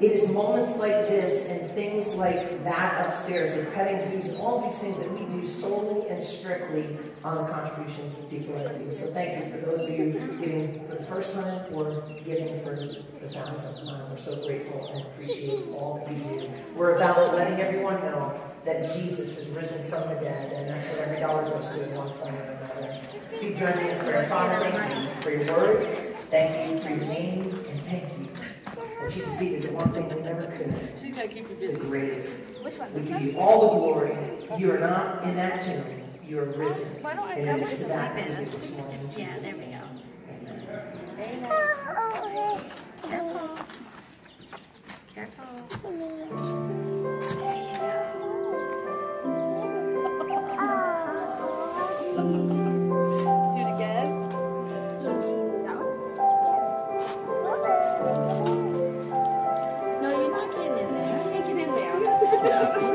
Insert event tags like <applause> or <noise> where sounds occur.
It is moments like this and things like that upstairs with petting zoos and all these things that we do solely and strictly on the contributions of people like you. So thank you for those of you giving for the first time or giving for the thousandth time. We're so grateful and appreciate all that you do. We're about letting everyone know that Jesus is risen from the dead, and that's what every dollar goes to in one form or another. If you me in prayer, Father, thank you for your word. Thank you she defeated the one thing we never could. She's got to keep you busy. The grave. Which one? We give you all the glory. You are not in that tomb. You are risen. Why don't I and it is to that that we this morning, Jesus. Yeah, there we go. Careful. Careful. There you go. <laughs> Yeah.